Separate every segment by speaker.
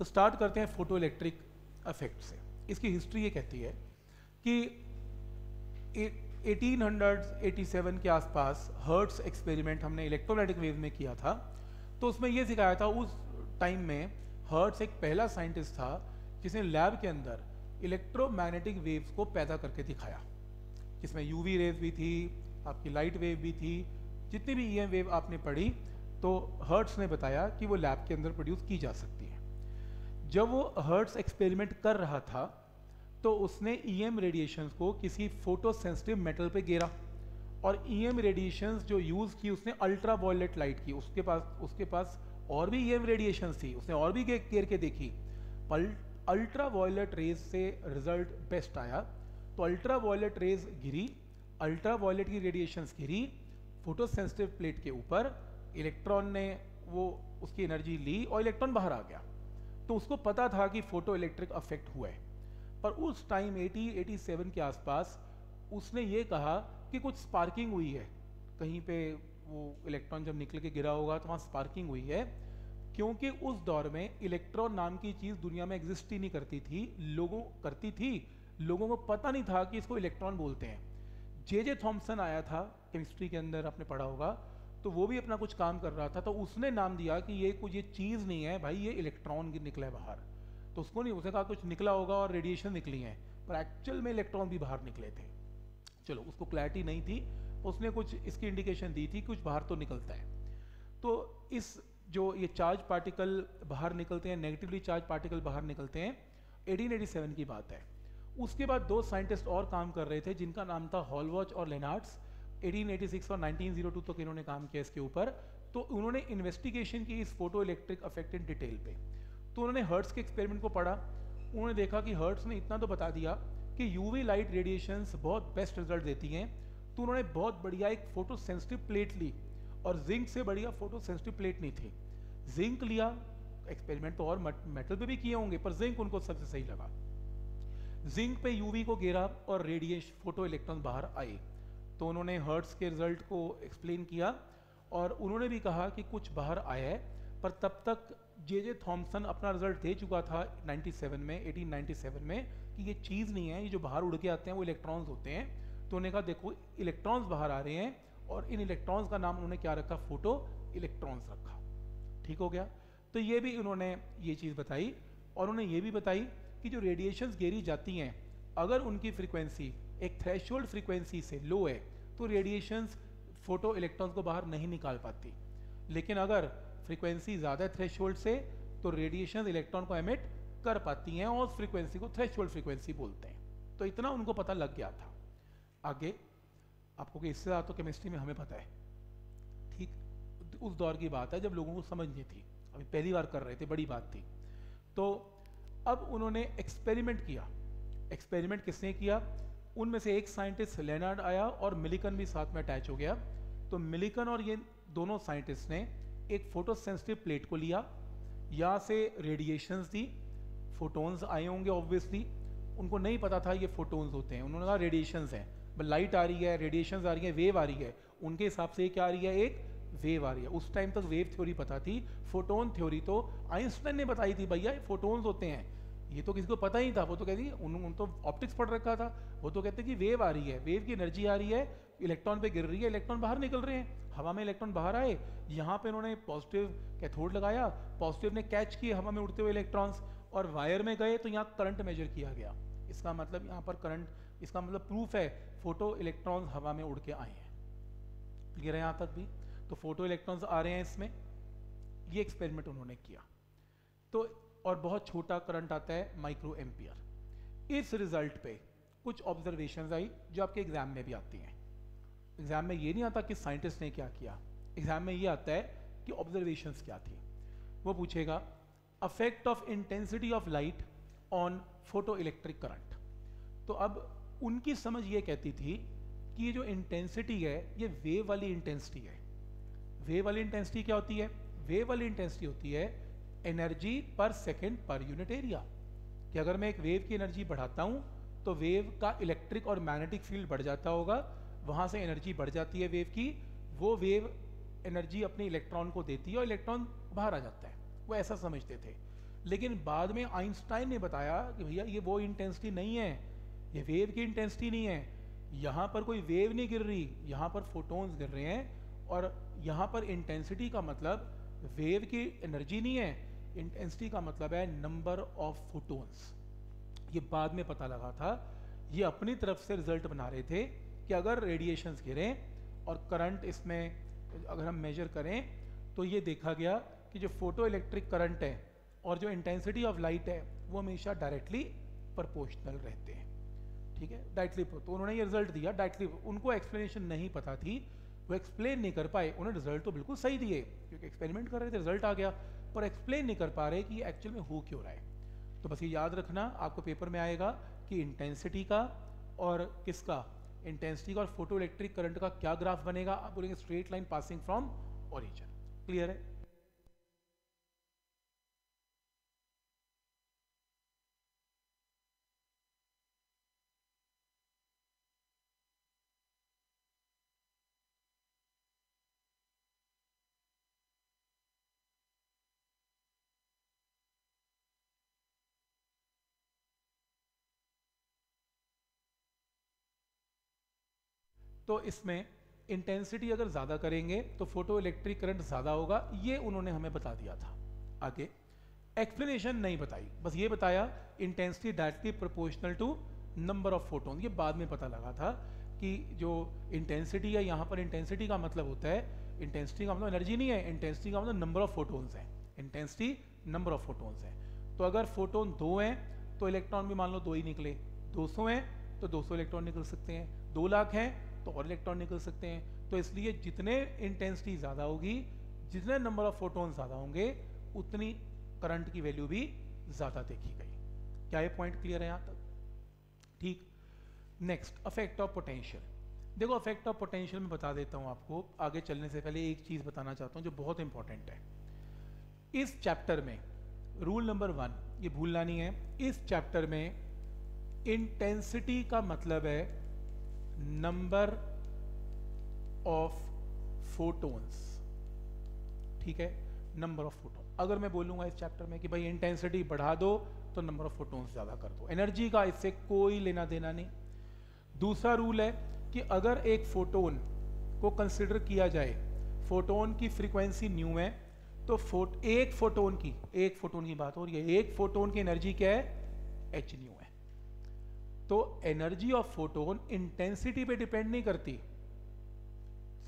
Speaker 1: तो स्टार्ट करते हैं फ़ोटो इलेक्ट्रिक अफेक्ट से। इसकी हिस्ट्री ये कहती है कि 1887 के आसपास हर्ट्स एक्सपेरिमेंट हमने इलेक्ट्रोमैग्नेटिक वेव में किया था। तो उसमें ये सिखाया था, उस टाइम में हर्ट्स एक पहला साइंटिस्ट था जिसने लैब के अंदर इलेक्ट्रोमैग्नेटिक वेव्स को पैदा करके दिखाया। जिसमें यूवी रेज भी थी, आपकी लाइट वेव भी थी, जितनी भी ईएम वेव आपने पढ़ी तो हर्ट्स ने बताया कि वो लैब के अंदर प्रोड्यूस की जा सकती जब वो हर्ट्स एक्सपेरिमेंट कर रहा था तो उसने ईएम रेडिएशंस को किसी फ़ोटो सेंसिटिव मेटल पे गिरा और ईएम रेडिएशंस जो यूज़ की, उसने अल्ट्रा वॉयलेट लाइट की। उसके पास उसके पास और भी ईएम रेडिएशंस थी। उसने और भी गेर के देखी। अल्ट्रा वॉयलेट रेज से रिज़ल्ट बेस्ट आया। तो अल्ट्रा वॉयलेट रेज गिरी अल्ट्रा वॉयलेट की रेडिएशंस गिरी फ़ोटो सेंसिटिव प्लेट के ऊपर इलेक्ट्रॉन ने वो उसकी एनर्जी ली और इलेक्ट्रॉन बाहर आ गया। तो उसको पता था कि फ़ोटो इलेक्ट्रिक अफेक्ट हुआ है। पर उस टाइम 80 87 के आसपास उसने ये कहा कि कुछ स्पार्किंग हुई है। कहीं पे वो इलेक्ट्रॉन जब निकल के गिरा होगा तो वहाँ स्पार्किंग हुई है, क्योंकि उस दौर में इलेक्ट्रॉन नाम की चीज़ दुनिया में एग्जिस्ट ही नहीं करती थी, लोगों, करती थी। लोगों को पता नहीं था कि इसको इलेक्ट्रॉन बोलते हैं। जे जे थॉम्सन आया था केमिस्ट्री के अंदर आपने पढ़ा होगा तो वो भी अपना कुछ काम कर रहा था तो उसने नाम दिया कि ये कुछ, ये चीज़ नहीं है भाई, ये इलेक्ट्रॉन निकला है बाहर। तो उसको नहीं, उसने कहा कुछ निकला होगा और रेडिएशन निकली है, पर एक्चुअल में इलेक्ट्रॉन भी बाहर निकले थे। चलो, उसको क्लैरिटी नहीं थी, उसने कुछ इसकी इंडिकेशन दी थी, कुछ बाहर तो निकलता है। तो इस जो ये चार्ज पार्टिकल बाहर निकलते हैं नेगेटिवली चार्ज पार्टिकल बाहर निकलते हैं 1887 की बात है। उसके बाद दो साइंटिस्ट और काम कर रहे थे, जिनका नाम था हॉलवॉच और लेनार्ड्स 1886 और 1902 तक इन्होंने काम किया इसके ऊपर तो उन्होंने इन्वेस्टिगेशन की इस photo electric effect in detail पे। तो उन्होंने हर्ट्स के एक्सपेरिमेंट को पढ़ा। उन्होंने देखा कि हर्ट्स ने इतना तो बता दिया कि यूवी लाइट रेडिएशंस बहुत बेस्ट रिज़ल्ट देती हैं। तो उन्होंने बहुत बढ़िया एक फ़ोटो सेंसिटिव प्लेट ली और जिंक से बढ़िया फ़ोटो सेंसिटिव प्लेट नहीं थी। जिंक लिया एक्सपेरिमेंट तो और मेटल पे भी किए होंगे, पर जिंक उनको सबसे सही लगा। जिंक पे यूवी को गिरा और रेडिएशन फ़ोटो इलेक्ट्रॉन बाहर आए। तो उन्होंने हर्ट्स के रिज़ल्ट को एक्सप्लेन किया और उन्होंने भी कहा कि कुछ बाहर आया है, पर तब तक जे जे थॉम्सन अपना रिज़ल्ट दे चुका था 97 में 1897 में, कि ये चीज़ नहीं है, ये जो बाहर उड़ के आते हैं वो इलेक्ट्रॉन्स होते हैं। तो उन्होंने कहा, देखो इलेक्ट्रॉन्स बाहर आ रहे हैं और इन इलेक्ट्रॉन्स का नाम उन्होंने क्या रखा? फ़ोटो इलेक्ट्रॉन्स रखा। ठीक हो गया? तो ये भी उन्होंने ये चीज़ बताई और उन्होंने ये भी बताई कि जो रेडिएशंस गेरी जाती हैं, अगर उनकी फ्रिक्वेंसी एक थ्रेशोल्ड फ्रीक्वेंसी से लो है तो रेडिएशंस फ़ोटो इलेक्ट्रॉन्स को बाहर नहीं निकाल पाती। लेकिन अगर फ्रीक्वेंसी ज़्यादा थ्रेशोल्ड से तो रेडिएशन इलेक्ट्रॉन को एमिट कर पाती हैं और उस फ्रीक्वेंसी को थ्रेशोल्ड फ्रीक्वेंसी बोलते हैं। तो इतना उनको पता लग गया था। आगे, आपको कि इससे ज़्यादा तो केमिस्ट्री में हमें पता है। ठीक, उस दौर की बात है, जब लोगों को समझ नहीं थी। अभी पहली बार कर रहे थे, बड़ी बात थी। तो अब उन्होंने एक्सपेरिमेंट किया। एक्सपेरिमेंट किसने किया? उनमें से एक साइंटिस्ट लेनार्ड आया और मिलिकन भी साथ में अटैच हो गया। तो मिलिकन और ये दोनों साइंटिस्ट ने एक फ़ोटो सेंसिटिव प्लेट को लिया। यहाँ से रेडिएशंस दी फोटोन्स आए होंगे ऑब्वियसली उनको नहीं पता था ये फोटोन्स होते हैं। उन्होंने कहा रेडिएशंस हैं। लाइट आ रही है रेडिएशंस आ रही है वेव आ रही है। उनके हिसाब से क्या आ रही है? एक वेव आ रही है। उस टाइम तक वेव थ्योरी पता थी। फोटोन थ्योरी तो आइंस्टाइन ने बताई थी, भैया फोटोन्स होते हैं। ये तो किसी को पता ही था। वो तो कहती उन, उन तो ऑप्टिक्स पढ़ रखा था। वो तो कहते कि वेव आ रही है। वेव की एनर्जी आ रही है। इलेक्ट्रॉन पे गिर रही है। इलेक्ट्रॉन बाहर निकल रहे हैं। हवा में इलेक्ट्रॉन बाहर आए। यहाँ पे उन्होंने पॉजिटिव कैथोड लगाया। पॉजिटिव ने कैच किए हवा में उड़ते हुए इलेक्ट्रॉन्स और वायर में गए तो यहाँ करंट मेजर किया गया। इसका मतलब यहाँ पर करंट इसका मतलब प्रूफ है फ़ोटो इलेक्ट्रॉन्स हवा में उड़ के आए हैं। क्लियर है यहाँ तक भी? तो फ़ोटो इलेक्ट्रॉन्स आ रहे हैं इसमें। ये एक्सपेरिमेंट उन्होंने किया। तो और बहुत छोटा करंट आता है माइक्रो एम्पियर इस रिज़ल्ट पे कुछ ऑब्जर्वेशन आई जो आपके एग्ज़ाम में भी आती हैं. एग्ज़ाम में ये नहीं आता कि साइंटिस्ट ने क्या किया. एग्ज़ाम में ये आता है कि ऑब्जर्वेशन क्या थी. वो पूछेगा effect of intensity of light on photo electric current तो अब उनकी समझ ये कहती थी कि ये जो इंटेंसिटी है, ये वेव वाली इंटेंसिटी है. वेव वाली इंटेंसिटी क्या होती है? वेव वाली इंटेंसिटी होती है एनर्जी पर सेकेंड पर यूनिट एरिया कि अगर मैं एक वेव की एनर्जी बढ़ाता हूँ तो वेव का इलेक्ट्रिक और मैग्नेटिक फ़ील्ड बढ़ जाता होगा। वहाँ से एनर्जी बढ़ जाती है वेव की। वो वेव एनर्जी अपने इलेक्ट्रॉन को देती है और इलेक्ट्रॉन बाहर आ जाता है। वो ऐसा समझते थे। लेकिन बाद में आइंस्टाइन ने बताया कि भैया, ये वो इंटेंसिटी नहीं है। ये वेव की इंटेंसिटी नहीं है। यहाँ पर कोई वेव नहीं गिर रही। यहाँ पर फोटोन्स गिर रहे हैं। और यहाँ पर इंटेंसिटी का मतलब वेव की एनर्जी नहीं है। इंटेंसिटी का मतलब है नंबर ऑफ़ फोटोन्स ये बाद में पता लगा था। ये अपनी तरफ़ से रिज़ल्ट बना रहे थे कि अगर रेडिएशन गिरें और करंट इसमें अगर हम मेजर करें तो ये देखा गया कि जो फ़ोटो इलेक्ट्रिक करंट है और जो इंटेंसिटी ऑफ़ लाइट है, वो हमेशा डायरेक्टली प्रोपोर्शनल रहते हैं। ठीक है? डायरेक्टली तो उन्होंने ये रिज़ल्ट दिया। डायरेक्टली उनको एक्सप्लेनेशन नहीं पता थी। वो एक्सप्लेन नहीं कर पाए। उन्होंने रिज़ल्ट तो बिल्कुल सही दिए, क्योंकि एक्सपेरिमेंट कर रहे थे रिज़ल्ट आ गया। पर एक्सप्लेन नहीं कर पा रहे कि एक्चुअल में हो क्यों रहा है। तो बस ये याद रखना, आपको पेपर में आएगा कि इंटेंसिटी का और किसका? इंटेंसिटी का और फ़ोटो इलेक्ट्रिक करंट का क्या ग्राफ बनेगा? आप बोलेंगे straight line passing from origin clear है? तो इसमें इंटेंसिटी अगर ज़्यादा करेंगे तो फ़ोटो इलेक्ट्रिक करंट ज़्यादा होगा। ये उन्होंने हमें बता दिया था। आगे एक्सप्लेनेशन नहीं बताई। बस ये बताया intensity directly proportional to number of photon ये बाद में पता लगा था कि जो इंटेंसिटी है, यहाँ पर इंटेंसिटी का मतलब होता है इंटेंसिटी का मतलब एनर्जी नहीं है इंटेंसिटी का मतलब नंबर ऑफ़ फोटोन्स हैं। इंटेंसिटी नंबर ऑफ़ फोटोन्स हैं। तो अगर फोटोन दो हैं तो इलेक्ट्रॉन भी मान लो दो ही निकले। 200 हैं तो 200 इलेक्ट्रॉन निकल सकते हैं। दो लाख हैं तो और इलेक्ट्रॉन निकल सकते हैं। तो इसलिए जितने इंटेंसिटी ज़्यादा होगी, जितने नंबर ऑफ़ फोटोन ज़्यादा होंगे, उतनी करंट की वैल्यू भी ज़्यादा देखी गई। क्या ये पॉइंट क्लियर है यहाँ तक? ठीक। नेक्स्ट अफेक्ट ऑफ़ पोटेंशियल देखो अफेक्ट ऑफ़ पोटेंशियल में बता देता हूँ आपको। आगे चलने से पहले एक चीज़ बताना चाहता हूँ जो बहुत इंपॉर्टेंट है। इस चैप्टर में रूल नंबर वन ये भूलना नहीं है। इस चैप्टर में इंटेंसिटी का मतलब है नंबर ऑफ़ फोटोन्स ठीक है? नंबर ऑफ़ फोटोन अगर मैं बोलूँगा इस चैप्टर में कि भाई इंटेंसिटी बढ़ा दो तो नंबर ऑफ़ फोटोन्स ज़्यादा कर दो। एनर्जी का इससे कोई लेना देना नहीं। दूसरा रूल है कि अगर एक फोटोन को कंसिडर किया जाए फोटोन की फ्रीक्वेंसी न्यू है तो फोट एक फोटोन की, एक फोटोन की बात हो रही है, एक फोटोन की एनर्जी क्या है? एच न्यू तो एनर्जी ऑफ़ फोटोन इंटेंसिटी पे डिपेंड नहीं करती।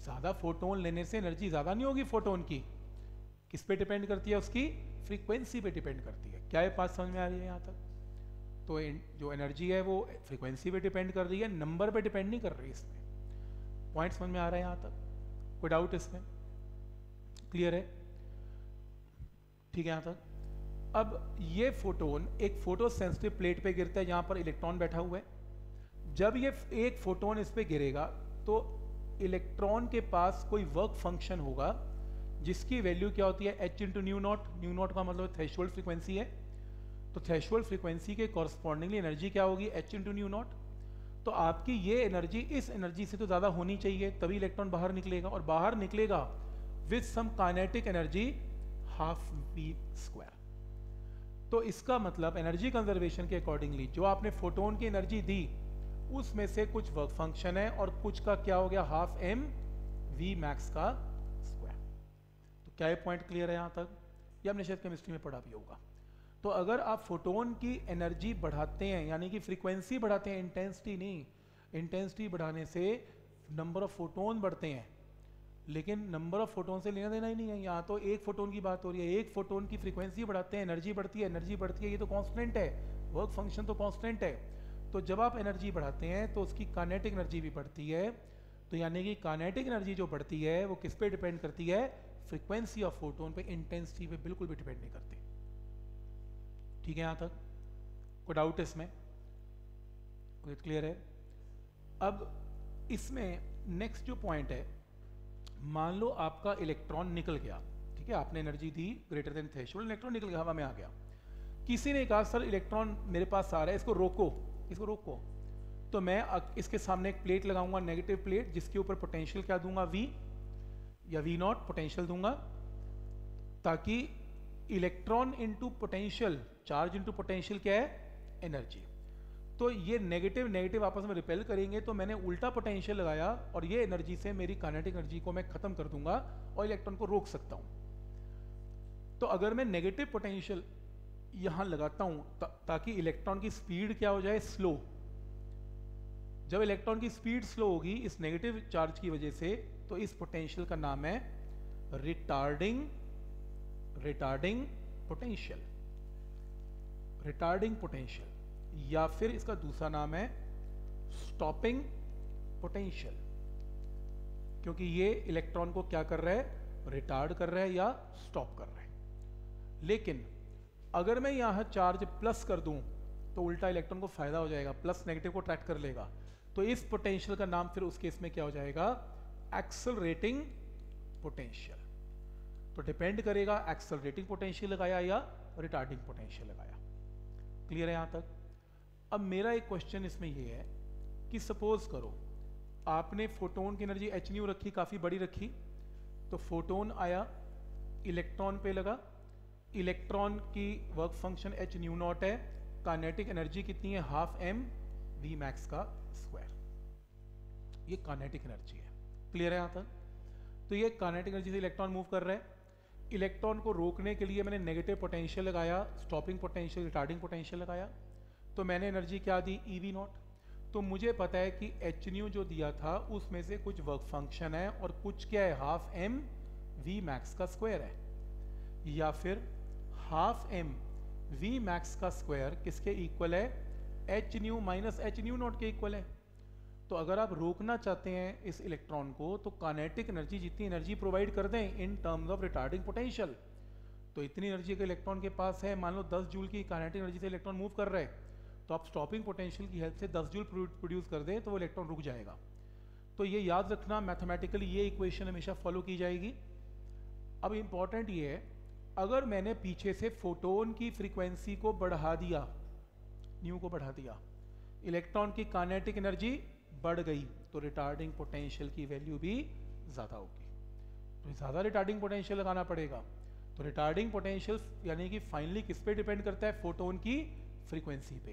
Speaker 1: ज़्यादा फोटोन लेने से एनर्जी ज़्यादा नहीं होगी फोटोन की। किस पे डिपेंड करती है उसकी? फ्रीक्वेंसी पे डिपेंड करती है। क्या ये बात समझ में आ रही है यहाँ तक? तो जो एनर्जी है वो फ्रीक्वेंसी पे डिपेंड कर रही है नंबर पे डिपेंड नहीं कर रही इसमें। पॉइंट समझ में आ रहा है यहाँ तक? कोई डाउट इसमें? क्लियर है? ठीक है यहाँ तक? अब ये फोटोन एक फ़ोटो सेंसिटिव प्लेट पे गिरता है जहाँ पर इलेक्ट्रॉन बैठा हुआ है। जब ये एक फोटोन इस पे गिरेगा तो इलेक्ट्रॉन के पास कोई वर्क फ़ंक्शन होगा, जिसकी वैल्यू क्या होती है? H into nu naught nu naught का मतलब थ्रेशोल्ड फ्रीक्वेंसी है। तो थ्रेशोल्ड फ्रीक्वेंसी के कॉरस्पॉन्डिंगली एनर्जी क्या होगी? एच इंटू न्यू नॉट तो आपकी ये एनर्जी इस एनर्जी से तो ज़्यादा होनी चाहिए, तभी इलेक्ट्रॉन बाहर निकलेगा, और बाहर निकलेगा with some kinetic energy half v square तो इसका मतलब एनर्जी कंजर्वेशन के अकॉर्डिंगली जो आपने फोटोन की एनर्जी दी, उसमें से कुछ वर्क फ़ंक्शन है और कुछ का क्या हो गया? हाफ़ एम वी मैक्स का स्क्वायर तो क्या ये पॉइंट क्लियर है यहाँ तक? ये हमने शायद केमिस्ट्री में पढ़ा भी होगा। तो अगर आप फोटोन की एनर्जी बढ़ाते हैं, यानी कि फ्रीक्वेंसी बढ़ाते हैं इंटेंसिटी नहीं इंटेंसिटी बढ़ाने से नंबर ऑफ़ फोटोन बढ़ते हैं लेकिन नंबर ऑफ़ फोटोन से लेना देना ही नहीं है। यहाँ तो एक फोटोन की बात हो रही है। एक फोटोन की फ्रीक्वेंसी बढ़ाते हैं एनर्जी बढ़ती है एनर्जी बढ़ती है, ये तो कांस्टेंट है। वर्क फ़ंक्शन तो कांस्टेंट है। तो जब आप एनर्जी बढ़ाते हैं तो उसकी कानेटिक एनर्जी भी बढ़ती है। तो यानी कि कानेटिक एनर्जी जो बढ़ती है, वो किस पे डिपेंड करती है? फ्रीक्वेंसी ऑफ़ फोटोन पे इंटेंसिटी पे बिल्कुल भी डिपेंड नहीं करती। ठीक है यहाँ तक? कोई डाउट इसमें? क्लियर है? अब इसमें नेक्स्ट जो पॉइंट है मान लो आपका इलेक्ट्रॉन निकल गया, ठीक है? आपने एनर्जी दी ग्रेटर देन थ्रेशोल्ड इलेक्ट्रॉन निकल गया, हवा में आ गया। किसी ने कहा, सर इलेक्ट्रॉन मेरे पास आ रहा है, इसको रोको इसको रोको। तो मैं इसके सामने एक प्लेट लगाऊँगा नेगेटिव प्लेट जिसके ऊपर पोटेंशियल क्या दूँगा? वी या वी नॉट पोटेंशियल दूँगा, ताकि electron into potential charge into potential क्या है? एनर्जी तो ये नेगेटिव नेगेटिव आपस में रिपेल करेंगे तो मैंने उल्टा पोटेंशियल लगाया और ये एनर्जी से मेरी काइनेटिक एनर्जी को मैं खत्म कर दूँगा और इलेक्ट्रॉन को रोक सकता हूँ। तो अगर मैं नेगेटिव पोटेंशियल यहाँ लगाता हूँ ता, ताकि इलेक्ट्रॉन की स्पीड क्या हो जाए? स्लो जब इलेक्ट्रॉन की स्पीड स्लो होगी इस नेगेटिव चार्ज की वजह से तो इस पोटेंशियल का नाम है retarding retarding potential retarding potential या फिर इसका दूसरा नाम है स्टॉपिंग पोटेंशियल क्योंकि ये इलेक्ट्रॉन को क्या कर रहा है? रिटार्ड कर रहा है या स्टॉप कर रहा है। लेकिन अगर मैं यहाँ चार्ज प्लस कर दूँ तो उल्टा इलेक्ट्रॉन को फ़ायदा हो जाएगा प्लस नेगेटिव को ट्रैक कर लेगा। तो इस पोटेंशियल का नाम फिर उस केस में क्या हो जाएगा? एक्सलरेटिंग पोटेंशियल तो डिपेंड करेगा एक्सलरेटिंग पोटेंशियल लगाया या रिटार्डिंग पोटेंशियल लगाया। क्लियर है यहाँ तक? अब मेरा एक क्वेश्चन इसमें यह है कि सपोज़ करो, आपने फोटोन की एनर्जी एच न्यू रखी, काफ़ी बड़ी रखी तो फोटोन आया इलेक्ट्रॉन पे लगा इलेक्ट्रॉन की work function H nu naught है कानेटिक एनर्जी कितनी है? हाफ़ एम वी मैक्स का स्क्वायर ये कानेटिक एनर्जी है. क्लियर है यहाँ तक? तो ये कानेटिक एनर्जी से इलेक्ट्रॉन मूव कर रहा है। इलेक्ट्रॉन को रोकने के लिए मैंने नेगेटिव पोटेंशियल लगाया स्टॉपिंग पोटेंशियल रिटार्डिंग पोटेंशियल लगाया। तो मैंने एनर्जी क्या दी? ई वी नॉट तो मुझे पता है कि एच न्यू जो दिया था, उसमें से कुछ वर्क फ़ंक्शन है और कुछ क्या है? हाफ़ एम वी मैक्स का स्क्वायर है। या फिर हाफ़ एम वी मैक्स का स्क्वायर किसके इक्वल है? H nu minus h nu naught के इक्वल है। तो अगर आप रोकना चाहते हैं इस इलेक्ट्रॉन को तो कानेटिक एनर्जी जितनी एनर्जी प्रोवाइड कर दें in terms of retarding potential तो इतनी एनर्जी के इलेक्ट्रॉन के पास है, मान लो 10 जूल की कानेटिक एनर्जी से इलेक्ट्रॉन मूव कर रहे हैं। तो आप स्टॉपिंग पोटेंशियल की हेल्प से 10 जूल प्रोड्यूस कर दें तो वो इलेक्ट्रॉन रुक जाएगा। तो ये याद रखना मैथमेटिकली ये इक्वेशन हमेशा फॉलो की जाएगी। अब इंपॉर्टेंट ये है, अगर मैंने पीछे से फोटोन की फ्रीक्वेंसी को बढ़ा दिया न्यू को बढ़ा दिया इलेक्ट्रॉन की कानेटिक एनर्जी बढ़ गई तो रिटार्डिंग पोटेंशियल की वैल्यू भी ज़्यादा होगी। तो ज़्यादा रिटार्डिंग पोटेंशियल लगाना पड़ेगा। तो रिटार्डिंग पोटेंशियल यानी कि फाइनली किस पे डिपेंड करता है? फोटोन की फ्रीक्वेंसी पे।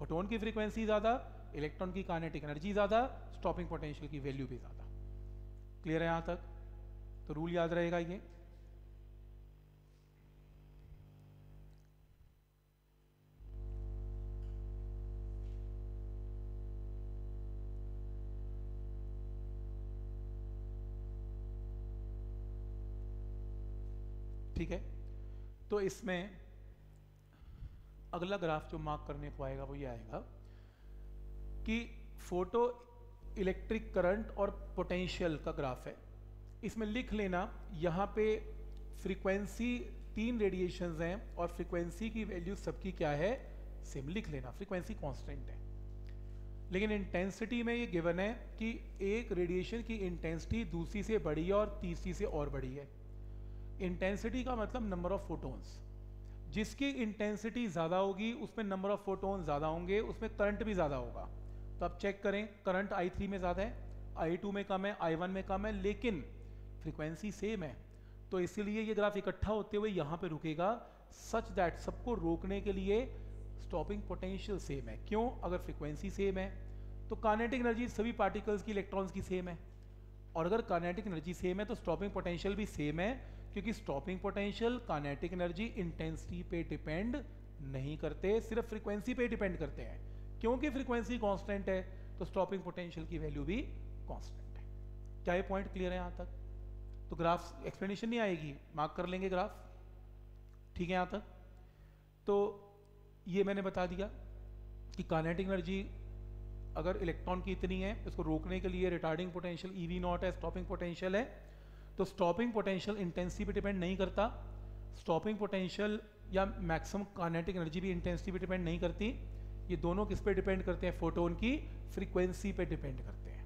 Speaker 1: फोटोन की फ्रीक्वेंसी ज़्यादा, इलेक्ट्रॉन की कानेटिक एनर्जी ज़्यादा स्टॉपिंग पोटेंशियल की वैल्यू भी ज़्यादा। क्लियर है यहाँ तक? तो रूल याद रहेगा ये। ठीक है? तो इसमें अगला ग्राफ जो मार्क करने को आएगा वो ये आएगा कि फ़ोटो इलेक्ट्रिक करंट और पोटेंशियल का ग्राफ है। इसमें लिख लेना, यहाँ पे फ्रीक्वेंसी तीन रेडिएशंस हैं और फ्रीक्वेंसी की वैल्यू सबकी क्या है? सेम लिख लेना फ्रीक्वेंसी कांस्टेंट है। लेकिन इंटेंसिटी में ये गिवन है कि एक रेडिएशन की इंटेंसिटी दूसरी से बड़ी है और तीसरी से और बड़ी है। इंटेंसिटी का मतलब नंबर ऑफ़ फोटोन्स जिसकी इंटेंसिटी ज़्यादा होगी, उसमें नंबर ऑफ़ फोटोन ज़्यादा होंगे, उसमें करंट भी ज़्यादा होगा। तो आप चेक करें करंट आई थ्री में ज़्यादा है आई टू में कम है आई वन में कम है, लेकिन फ्रीक्वेंसी सेम है। तो इसीलिए ये ग्राफ इकट्ठा होते हुए यहाँ पे रुकेगा सच दैट सबको रोकने के लिए स्टॉपिंग पोटेंशियल सेम है। क्यों? अगर फ्रिक्वेंसी सेम है तो कानेटिक एनर्जी सभी पार्टिकल्स की इलेक्ट्रॉन्स की सेम है। और अगर कानेटिक एनर्जी सेम है तो स्टॉपिंग पोटेंशियल भी सेम है क्योंकि stopping potential kinetic energy intensity पे डिपेंड नहीं करते, सिर्फ़ फ्रीक्वेंसी पे डिपेंड करते हैं। क्योंकि फ्रीक्वेंसी कांस्टेंट है तो स्टॉपिंग पोटेंशियल की वैल्यू भी कांस्टेंट है। क्या ये पॉइंट क्लियर है यहाँ तक? तो ग्राफ एक्सप्लेनेशन नहीं आएगी। मार्क कर लेंगे ग्राफ ठीक है यहाँ तक? तो ये मैंने बता दिया कि कानेटिक एनर्जी अगर इलेक्ट्रॉन की इतनी है, इसको रोकने के लिए retarding potential e v naught है स्टॉपिंग पोटेंशियल है तो स्टॉपिंग पोटेंशियल इंटेंसिटी पे डिपेंड नहीं करता। स्टॉपिंग पोटेंशियल या मैक्सिमम कानेटिक एनर्जी भी इंटेंसिटी पे डिपेंड नहीं करती। ये दोनों किस पे डिपेंड करते हैं? फोटोन की फ्रीक्वेंसी पे डिपेंड करते हैं।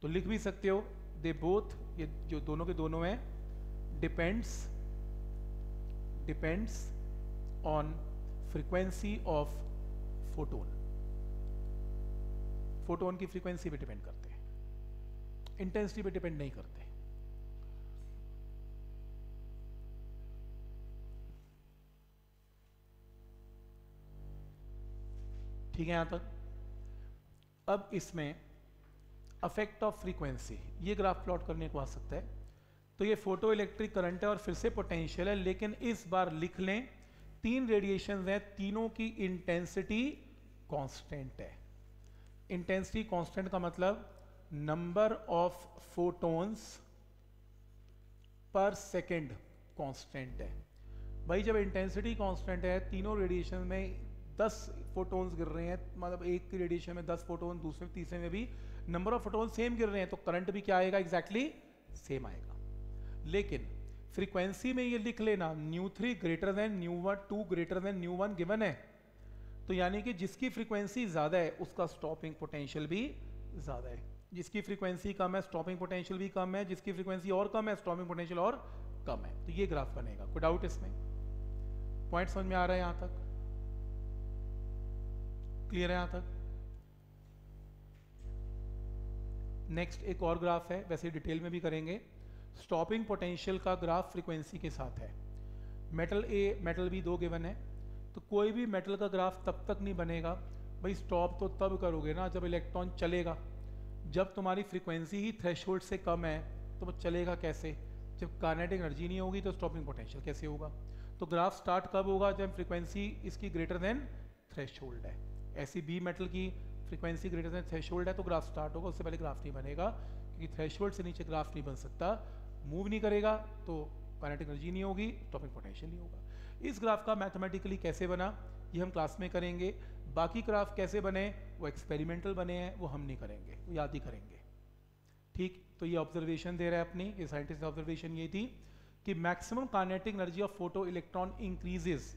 Speaker 1: तो लिख भी सकते हो दे बोथ ये जो दोनों के दोनों हैं depends depends on frequency of photon photon की फ्रीक्वेंसी पे डिपेंड करते हैं। इंटेंसिटी पे डिपेंड नहीं करते। ठीक है यहाँ तक? अब इसमें अफेक्ट ऑफ़ फ्रीक्वेंसी ये ग्राफ प्लॉट करने को आ सकता है। तो ये फ़ोटो इलेक्ट्रिक करंट है और फिर से पोटेंशियल है, लेकिन इस बार लिख लें, तीन रेडिएशन हैं, तीनों की इंटेंसिटी कांस्टेंट है। इंटेंसिटी कांस्टेंट का मतलब number of photons per second constant है। भाई जब इंटेंसिटी कांस्टेंट है, तीनों रेडिएशन में 10 फोटोन्स गिर रहे हैं मतलब एक की रेडिएशन में 10 फोटोन दूसरे, तीसरे में भी नंबर ऑफ़ फोटोन सेम गिर रहे हैं तो करंट भी क्या आएगा? एग्जैक्टली exactly सेम आएगा। लेकिन फ्रीक्वेंसी में ये लिख लेना nu three greater than nu one two greater than nu one given है। तो यानी कि जिसकी फ्रीक्वेंसी ज़्यादा है, उसका स्टॉपिंग पोटेंशियल भी ज़्यादा है। जिसकी फ्रीक्वेंसी कम है स्टॉपिंग पोटेंशियल भी कम है। जिसकी फ्रीक्वेंसी और कम है स्टॉपिंग पोटेंशियल और कम है। तो ये ग्राफ बनेगा, कोई डाउट इसमें? पॉइंट समझ में आ रहा है यहाँ तक? क्लियर है यहाँ तक? नेक्स्ट एक और ग्राफ है, वैसे डिटेल में भी करेंगे। स्टॉपिंग पोटेंशियल का ग्राफ फ्रीक्वेंसी के साथ है। मेटल ए मेटल बी दो गिवन है। तो कोई भी मेटल का ग्राफ तब तक नहीं बनेगा। भाई स्टॉप तो तब करोगे ना जब इलेक्ट्रॉन चलेगा। जब तुम्हारी फ्रीक्वेंसी ही थ्रेशोल्ड से कम है तो वो चलेगा कैसे? जब कार्नेटिक एनर्जी नहीं होगी तो स्टॉपिंग पोटेंशियल कैसे होगा? तो ग्राफ स्टार्ट कब होगा? जब फ्रीक्वेंसी इसकी ग्रेटर देन थ्रेशोल्ड है। ऐसी बी मेटल की फ्रीक्वेंसी ग्रेटर देन थ्रेशोल्ड है तो ग्राफ स्टार्ट होगा, उससे पहले ग्राफ नहीं बनेगा, क्योंकि थ्रेशोल्ड से नीचे ग्राफ नहीं बन सकता। मूव नहीं करेगा तो काइनेटिक एनर्जी नहीं होगी टॉपिक पोटेंशियल नहीं होगा। इस ग्राफ का मैथमेटिकली कैसे बना, ये हम क्लास में करेंगे। बाकी ग्राफ कैसे बने, वो एक्सपेरिमेंटल बने हैं, वो हम नहीं करेंगे, वो याद ही करेंगे। ठीक तो ये ऑब्जर्वेशन दे रहा है अपनी, ये साइंटिस्ट ऑब्जर्वेशन ये थी, कि maximum kinetic energy of photo electron increases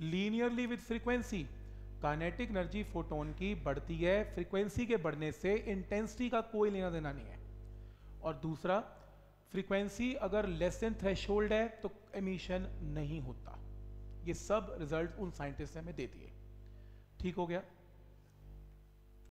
Speaker 1: linearly with frequency kinetic energy photon की बढ़ती है फ्रीक्वेंसी के बढ़ने से इंटेंसिटी का कोई लेना देना नहीं है। और दूसरा फ्रीक्वेंसी अगर लेस देन थ्रेशोल्ड है तो एमिशन नहीं होता। ये सब रिज़ल्ट उन साइंटिस्ट ने हमें दे दिए। ठीक हो गया?